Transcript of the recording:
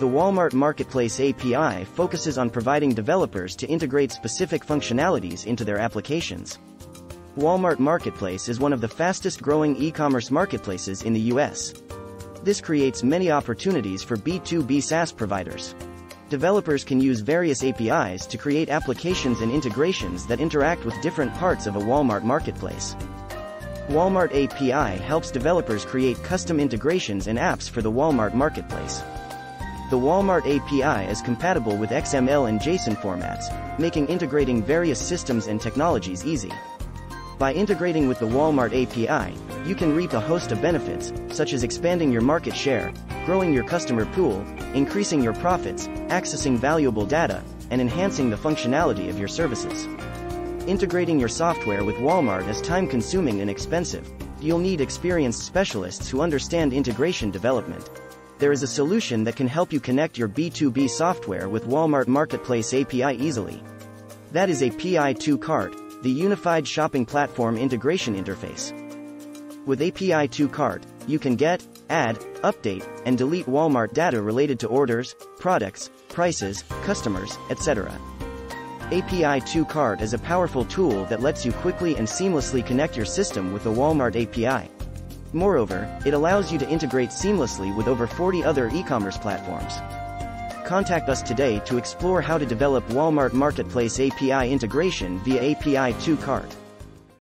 The Walmart Marketplace API focuses on providing developers to integrate specific functionalities into their applications. Walmart Marketplace is one of the fastest growing e-commerce marketplaces in the US. This creates many opportunities for B2B SaaS providers. Developers can use various APIs to create applications and integrations that interact with different parts of a Walmart marketplace. Walmart API helps developers create custom integrations and apps for the Walmart marketplace. The Walmart API is compatible with XML and JSON formats, making integrating various systems and technologies easy. By integrating with the Walmart API, you can reap a host of benefits, such as expanding your market share, growing your customer pool, increasing your profits, accessing valuable data, and enhancing the functionality of your services. Integrating your software with Walmart is time consuming and expensive. You'll need experienced specialists who understand integration development there is a solution that can help you connect your B2B software with Walmart Marketplace API easily. That is API2Cart, the unified shopping platform integration interface. With API2Cart, you can get, add, update, and delete Walmart data related to orders, products, prices, customers, etc. API2Cart is a powerful tool that lets you quickly and seamlessly connect your system with the Walmart API. Moreover, it allows you to integrate seamlessly with over 40 other e-commerce platforms. Contact us today to explore how to develop Walmart Marketplace API integration via API2Cart.